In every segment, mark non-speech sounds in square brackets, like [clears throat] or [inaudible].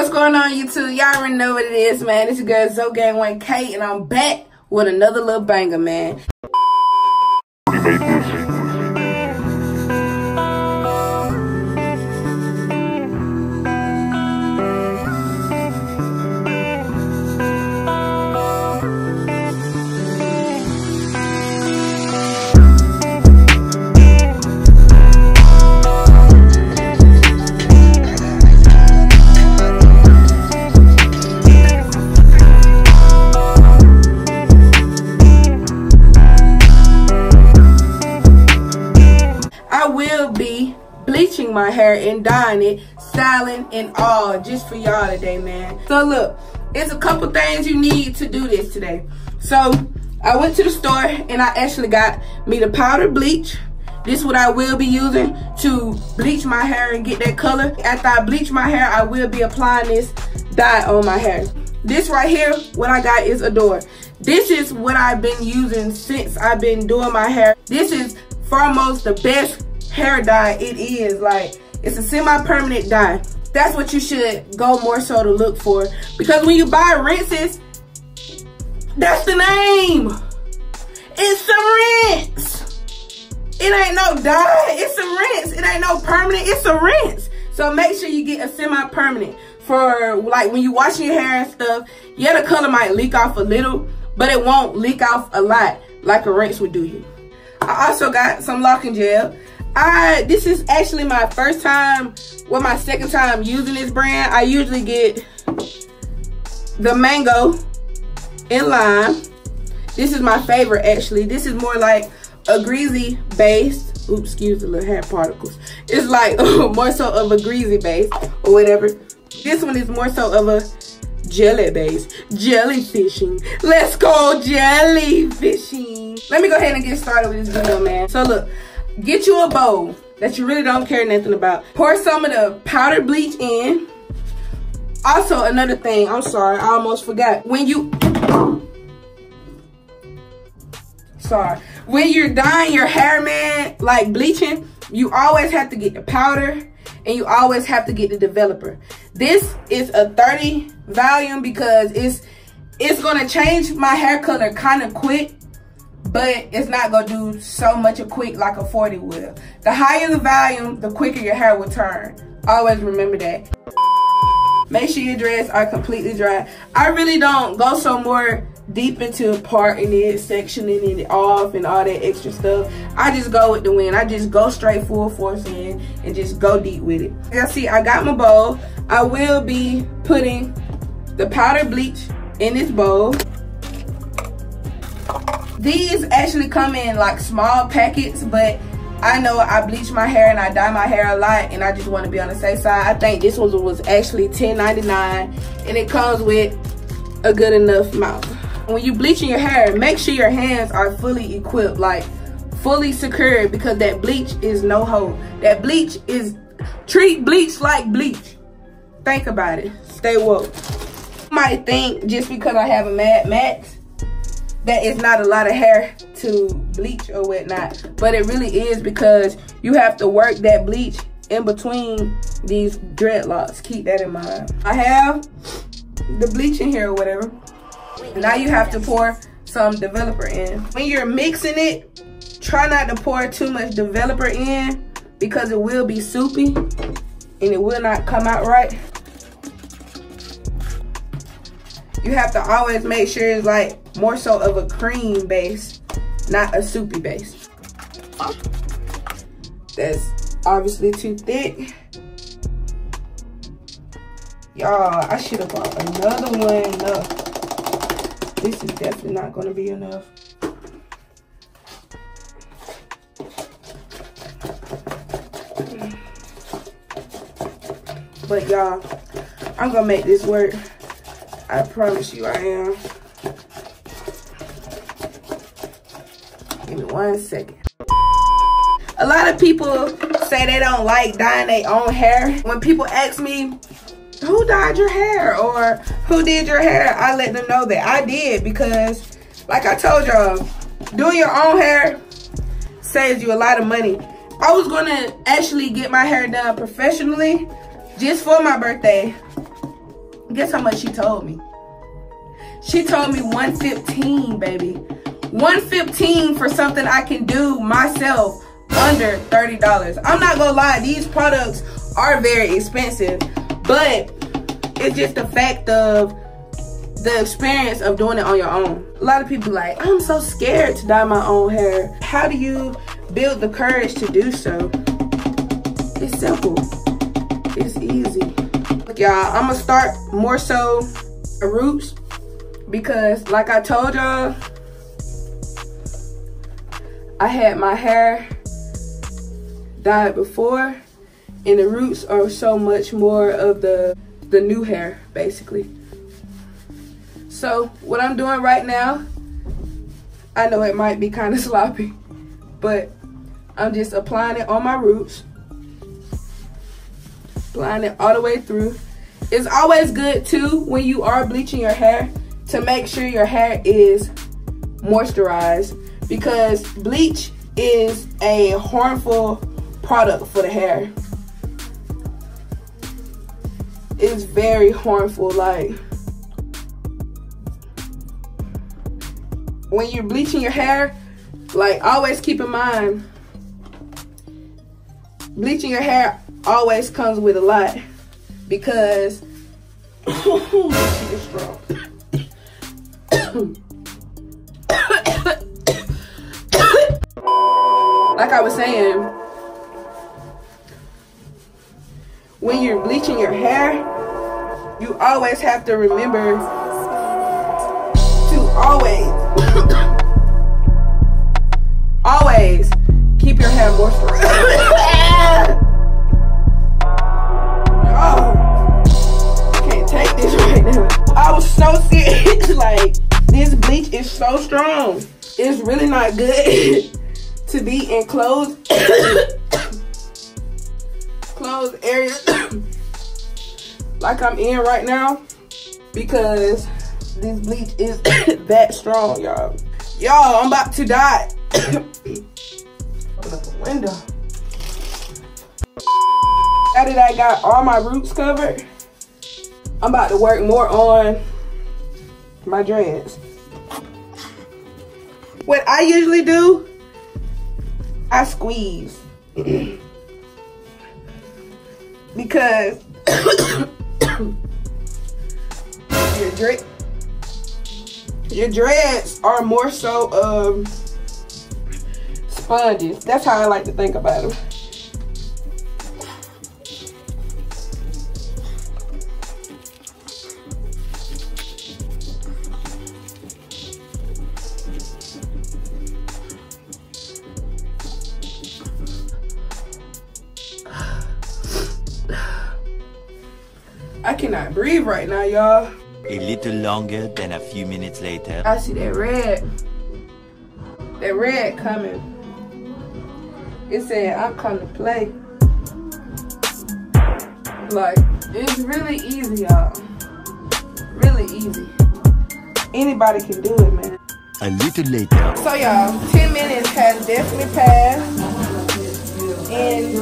What's going on YouTube? Y'all already know what it is, man. It's your girl ZoGang 1K and I'm back with another little banger, man. My hair and dyeing it, styling and all, just for y'all today, man. So look, it's a couple things you need to do this today. So I went to the store and I actually got me the powder bleach. This is what I will be using to bleach my hair and get that color. After I bleach my hair, I will be applying this dye on my hair. This right here, what I got is Adore. This is what I've been using since I've been doing my hair. This is foremost the best hair dye it is. Like, it's a semi-permanent dye. That's what you should go more so to look for. Because when you buy rinses, that's the name. It's a rinse. It ain't no dye, it's a rinse. It ain't no permanent, it's a rinse. So make sure you get a semi-permanent for like when you washing your hair and stuff. Yeah, the color might leak off a little, but it won't leak off a lot like a rinse would do you. I also got some locking gel. I this is actually my first time, well my second time using this brand. I usually get the mango and lime. This is my favorite actually. This is more like a greasy base. Oops, excuse the little hair particles. It's like [laughs] more so of a greasy base or whatever. This one is more so of a jelly base. Jellyfishing. Let's go jellyfishing. Let me go ahead and get started with this video, man. So look, get you a bowl that you really don't care nothing about. Pour some of the powdered bleach in. Also, another thing, I'm sorry, I almost forgot. When you, sorry. When you're dyeing your hair, man, like bleaching, you always have to get the powder and you always have to get the developer. This is a 30 volume because it's it's gonna change my hair color kind of quick, but it's not gonna do so much a quick like a 40 will. The higher the volume, the quicker your hair will turn. Always remember that. Make sure your dreads are completely dry. I really don't go so more deep into parting it, sectioning it off and all that extra stuff. I just go with the wind. I just go straight full force in and just go deep with it. Y'all see, I got my bowl. I will be putting the powder bleach in this bowl. These actually come in like small packets, but I know I bleach my hair and I dye my hair a lot and I just want to be on the safe side. I think this one was actually $10.99 and it comes with a good enough amount. When you bleaching your hair, make sure your hands are fully equipped, like fully secured because that bleach is no hold. That bleach is, treat bleach like bleach. Think about it. Stay woke. You might think just because I have a Mad Max, that is not a lot of hair to bleach or whatnot. But it really is because you have to work that bleach in between these dreadlocks. Keep that in mind. I have the bleach in here or whatever. Now you have to pour some developer in. When you're mixing it, try not to pour too much developer in because it will be soupy and it will not come out right. You have to always make sure it's like more so of a cream base, not a soupy base. That's obviously too thick. Y'all, I should have bought another one. No, this is definitely not gonna be enough. But y'all, I'm gonna make this work. I promise you I am. Give me one second. A lot of people say they don't like dyeing their own hair. When people ask me, who dyed your hair or who did your hair, I let them know that I did because like I told y'all, doing your own hair saves you a lot of money. I was gonna actually get my hair done professionally just for my birthday Guess how much she told me? She told me 115, baby. 115 for something I can do myself under $30. I'm not gonna lie, these products are very expensive, but it's just the fact of the experience of doing it on your own. A lot of people like, I'm so scared to dye my own hair. How do you build the courage to do so? It's simple. It's easy. Y'all, I'm gonna start more so roots because like I told y'all, I had my hair dyed before and the roots are so much more of the the new hair basically so what I'm doing right now, I know it might be kind of [laughs] sloppy, but I'm just applying it on my roots. Applying it all the way through. It's always good too when you are bleaching your hair to make sure your hair is moisturized because bleach is a harmful product for the hair. It's very harmful like when you're bleaching your hair, like always keep in mind, bleaching your hair always comes with a lot because strong. like I was saying, when you're bleaching your hair, you always have to remember to always [coughs] Always keep your hair moisturized. [coughs] [laughs] I was so serious. [laughs] like, this bleach is so strong. It's really not good [laughs] to be in closed, [coughs] closed areas [coughs] like I'm in right now because this bleach is [coughs] that strong, y'all. Y'all, I'm about to die. Open up the window. Now that I got all my roots covered, I'm about to work more on my dreads. What I usually do, I squeeze. [clears throat] because [coughs] your dread your dreads are more so um sponges. That's how I like to think about them. Breathe right now, y'all. A little longer than a few minutes later. I see that red. That red coming. It said, I'm coming to play. Like, it's really easy, y'all. Really easy. Anybody can do it, man. A little later. So, y'all, 10 minutes has definitely passed. And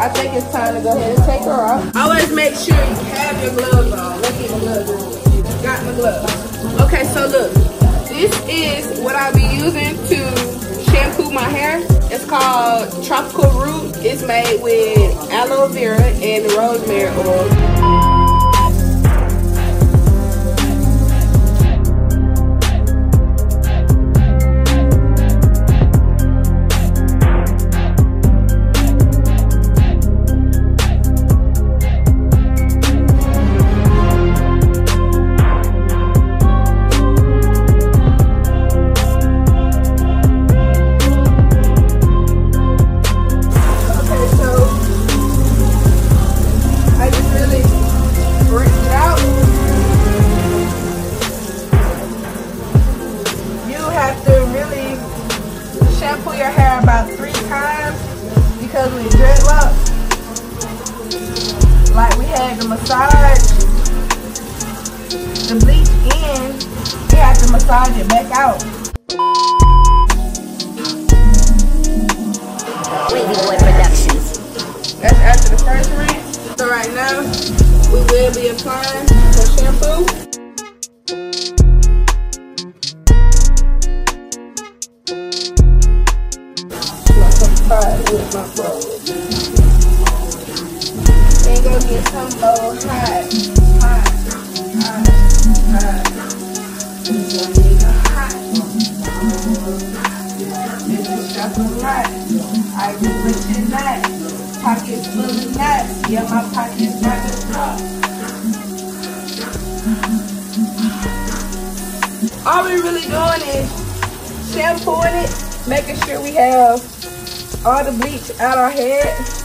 I think it's time to go ahead and take her off. Always make sure you have your gloves on. Look at my gloves. Got my gloves. Okay, so look. This is what I'll be using to shampoo my hair. It's called Tropical Root. It's made with aloe vera and rosemary oil. Massage the bleach in, they have to massage it back out. Wavy Boy Productions. That's after the first rinse. So right now, we will be applying the shampoo. Like I'm tired with my clothes. Get some old hot. I put in that. Pockets full that. Yeah, my pockets got the top. All we really doing is shampooing it, making sure we have all the bleach out our head.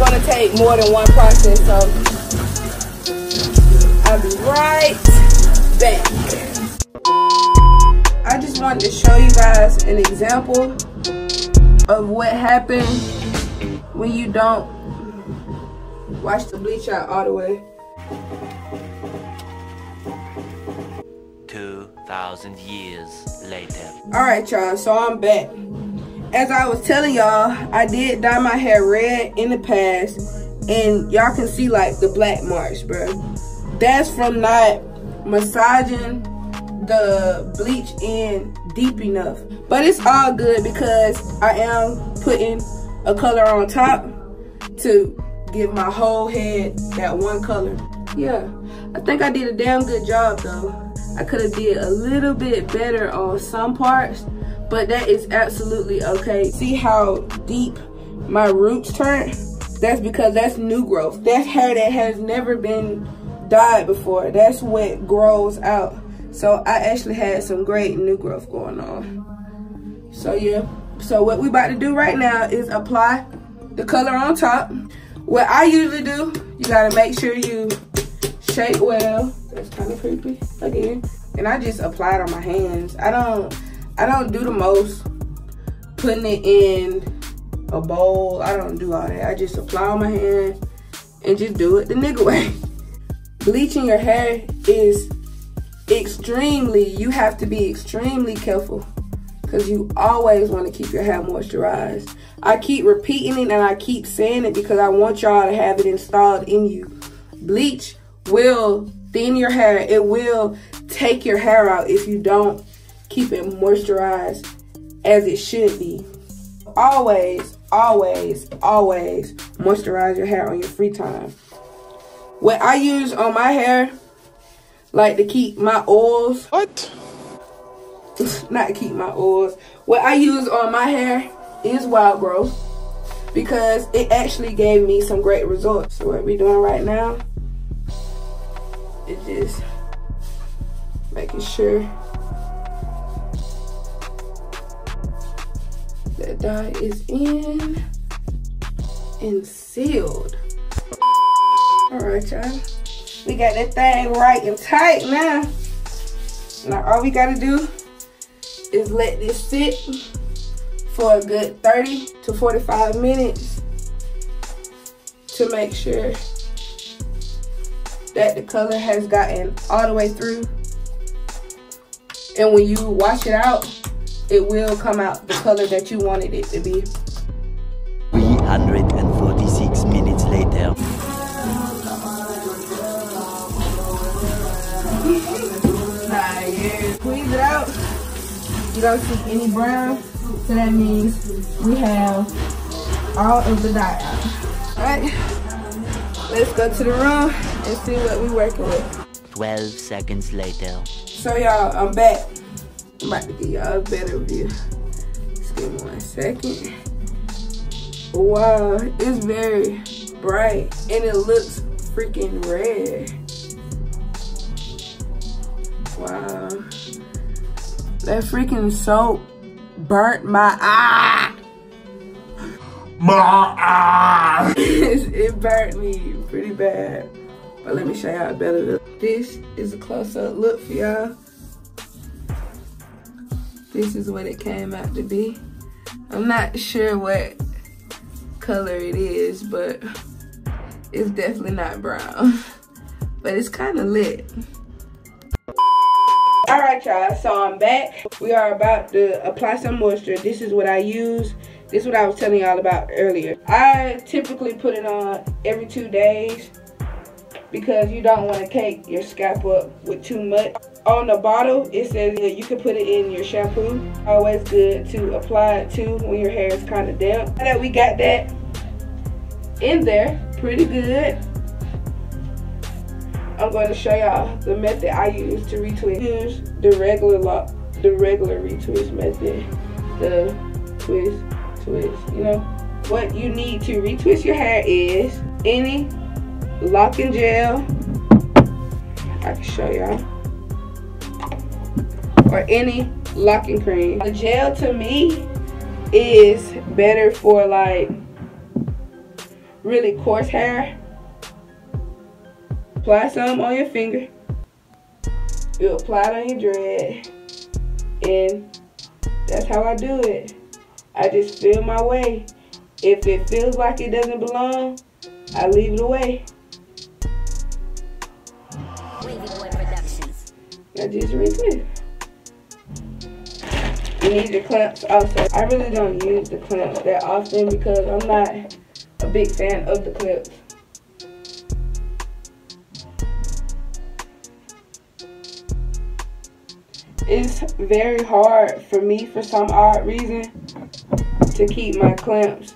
It's gonna take more than one process, so I'll be right back. I just wanted to show you guys an example of what happens when you don't wash the bleach out all the way. 2,000 years later. Alright, y'all, so I'm back. As I was telling y'all, I did dye my hair red in the past, and y'all can see like the black marks, bro. That's from not massaging the bleach in deep enough. But it's all good because I am putting a color on top to give my whole head that one color. Yeah, I think I did a damn good job though. I could have did a little bit better on some parts, but that is absolutely okay. See how deep my roots turn? That's because that's new growth. That's hair that has never been dyed before. That's what grows out. So I actually had some great new growth going on. So yeah, so what we about to do right now is apply the color on top. What I usually do, you gotta make sure you shake well. That's kind of creepy again. And I just apply it on my hands. I don't, I don't do the most putting it in a bowl. I don't do all that. I just apply on my hand and just do it the nigga way. [laughs] Bleaching your hair is extremely, you have to be extremely careful because you always want to keep your hair moisturized. I keep repeating it and I keep saying it because I want y'all to have it installed in you. Bleach will thin your hair. It will take your hair out if you don't keep it moisturized as it should be. Always, always, always moisturize your hair on your free time. What I use on my hair, like to keep my oils. What? [laughs] Not keep my oils. What I use on my hair is wild growth because it actually gave me some great results. So what we doing right now is just making sure that dye is in and sealed. All right, y'all. We got that thing right and tight now. Now all we gotta do is let this sit for a good 30 to 45 minutes to make sure that the color has gotten all the way through. And when you wash it out, it will come out the color that you wanted it to be. 346 minutes later. Squeeze it out. You don't see any brown. So that means we have all of the dye out. Alright. Let's go to the room and see what we're working with. 12 seconds later. So y'all, I'm back. I'm about to give y'all a better view. Just give me one second. Wow, it's very bright and it looks freaking red. Wow. That freaking soap burnt my eye. My eye. [laughs] it burnt me pretty bad. But let me show y'all a better. This is a close-up look for y'all. This is what it came out to be. I'm not sure what color it is, but it's definitely not brown. [laughs] But it's kind of lit. All right, y'all, so I'm back. We are about to apply some moisture. This is what I use. This is what I was telling y'all about earlier. I typically put it on every two days because you don't want to cake your scalp up with too much. On the bottle, it says you can put it in your shampoo. Always good to apply it to when your hair is kind of damp. Now that we got that in there, pretty good. I'm going to show y'all the method I use to retwist. Use the regular lock, the regular retwist method, the twist, twist. You know what you need to retwist your hair is any locking gel. I can show y'all. Or any locking cream. The gel to me is better for like really coarse hair Apply some on your finger. You apply it on your dread. And that's how I do it. I just feel my way. If it feels like it doesn't belong, I leave it away. I just retwist. You need your clamps also. I really don't use the clamps that often because I'm not a big fan of the clips. it's very hard for me for some odd reason to keep my clamps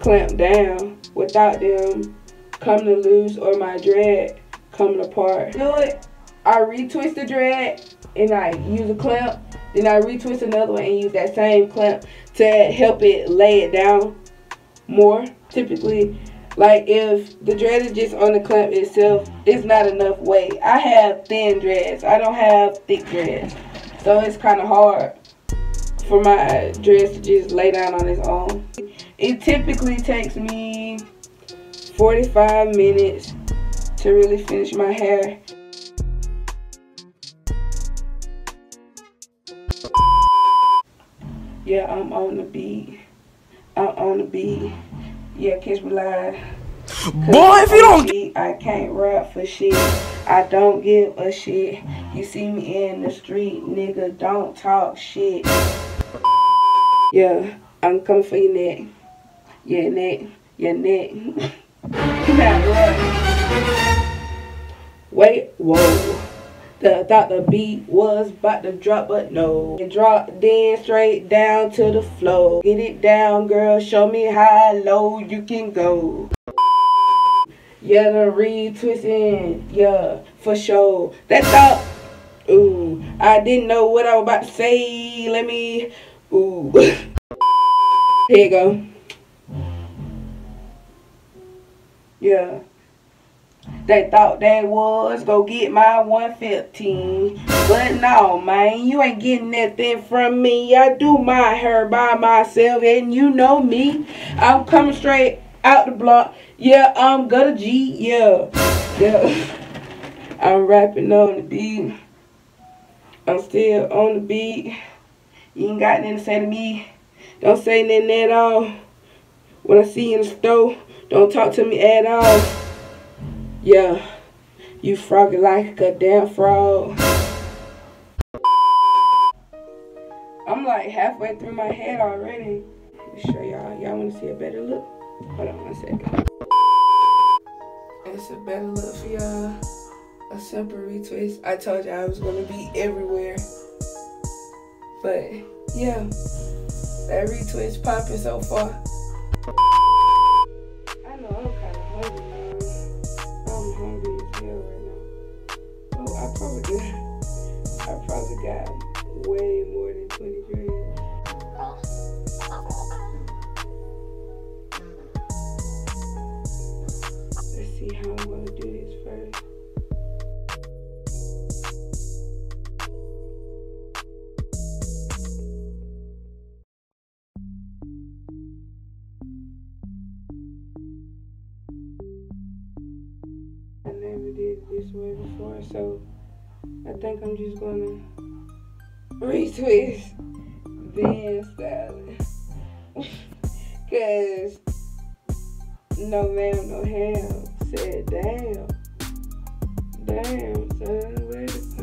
clamped down without them coming loose or my dread coming apart. Do it. I retwist the dread and I use a clamp. Then I retwist another one and use that same clamp to help it lay it down more. Typically, like if the dread is just on the clamp itself, it's not enough weight. I have thin dreads. I don't have thick dreads. So it's kind of hard for my dreads to just lay down on its own. It typically takes me 45 minutes to really finish my hair. Yeah, I'm on the beat. I'm on the beat. Yeah, catch me live. Boy, if you don't beat, I can't rap for shit. I don't give a shit. You see me in the street, nigga, don't talk shit. Yeah, I'm coming for your neck. Your neck, your neck. [laughs] Wait, whoa. The, thought the beat was about to drop, but no. It dropped then straight down to the floor. Get it down, girl. Show me how low you can go. Yeah, the retwisting. Yeah, for sure. That thought. Ooh, I didn't know what I was about to say. Let me. Ooh. [laughs] Here you go. Yeah. They thought they was go get my 115. But no, man, you ain't getting nothing from me. I do my hair by myself, and you know me. I'm coming straight out the block. Yeah, I'm gonna G. Yeah. Yeah. [laughs] I'm rapping on the beat. I'm still on the beat. You ain't got nothing to say to me. Don't say nothing at all. When I see you in the store, don't talk to me at all. Yeah, you froggy like a damn frog. I'm like halfway through my head already. Let me show y'all. Y'all want to see a better look? Hold on one second. It's a better look for y'all. A simple retwist. I told you I was going to be everywhere. But, yeah. That retwist popping so far. I'm just gonna retwist then style it. Cause no ma'am, no ham said damn. Damn, son, where the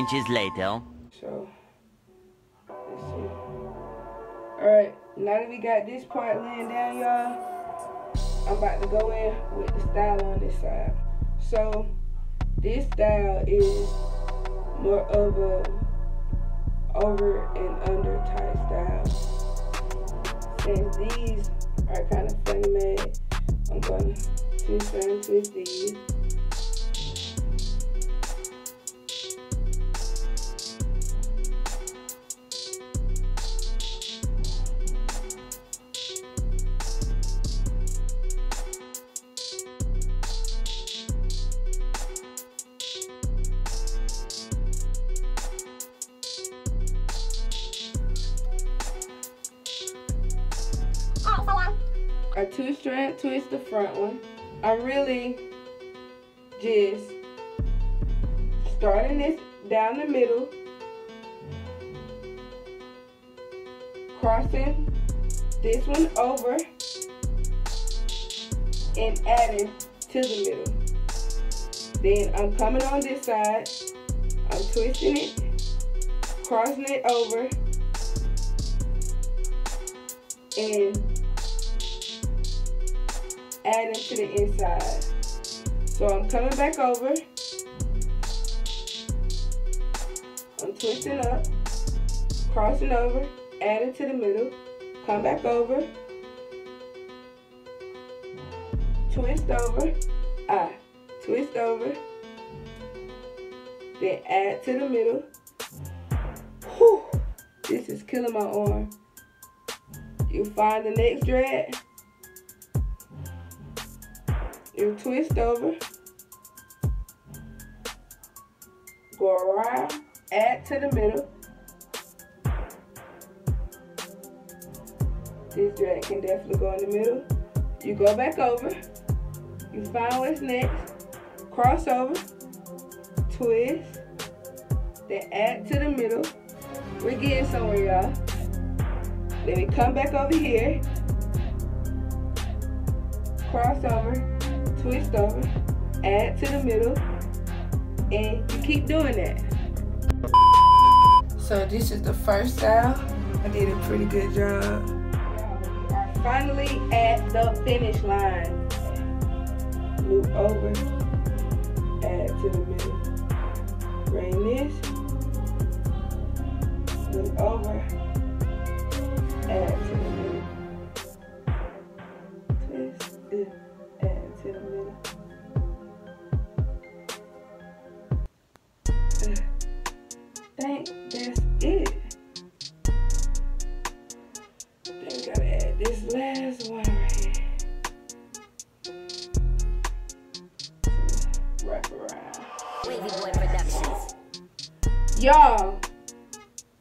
inches later. So, let's see. Alright, now that we got this part laying down, y'all, I'm about to go in with the style on this side. So, this style is more of a over and under tie style. Since these are kind of funny made, I'm going to twist and twist these. A two strand twist the front one. I'm really just starting this down the middle, crossing this one over and adding to the middle. Then I'm coming on this side, I'm twisting it, crossing it over, and adding to the inside. So I'm coming back over. I'm twisting up, crossing over, adding to the middle, come back over, twist over, ah, twist over, then add to the middle. Whew, this is killing my arm. You find the next dread, you twist over, go around, add to the middle. This dread can definitely go in the middle. You go back over, you find what's next, cross over, twist, then add to the middle. We're getting somewhere, y'all. Then we come back over here, cross over, twist over, add to the middle, and you keep doing that. So this is the first style. I did a pretty good job. We are finally at the finish line. Move over, add to the middle. Bring this, move over, add to think that's it. Then we gotta add this last one right here. Wrap around. Wavy Boy Productions. Y'all,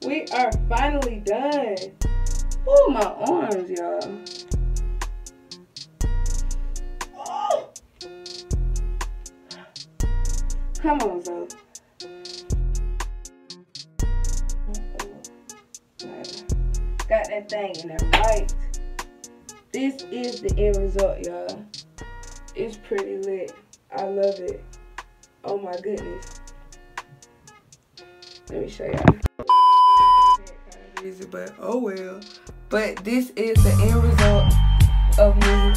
we are finally done. Oh, my arms, y'all. Oh. Come on, Zoe. Got that thing in there right. This is the end result, y'all. It's pretty lit. I love it. Oh my goodness. Let me show y'all. But oh well. But this is the end result of me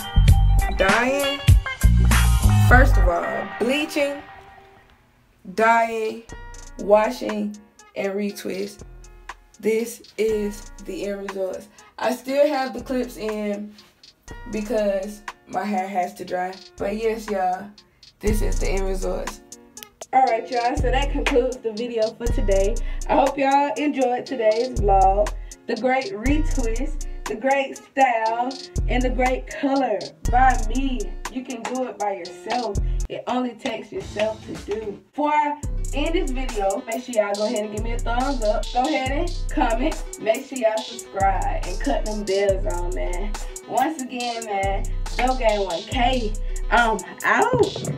dyeing. First of all, bleaching, dyeing, washing, and retwist. This is the end results. I still have the clips in because my hair has to dry. But yes, y'all, this is the end results. Alright, y'all, so that concludes the video for today. I hope y'all enjoyed today's vlog. The great retwist, the great style, and the great color by me. You can do it by yourself. It only takes yourself to do. Before I end this video, make sure y'all go ahead and give me a thumbs up. Go ahead and comment. Make sure y'all subscribe and cut them bells on, man. Once again, man, ZoGang 1K. I'm out.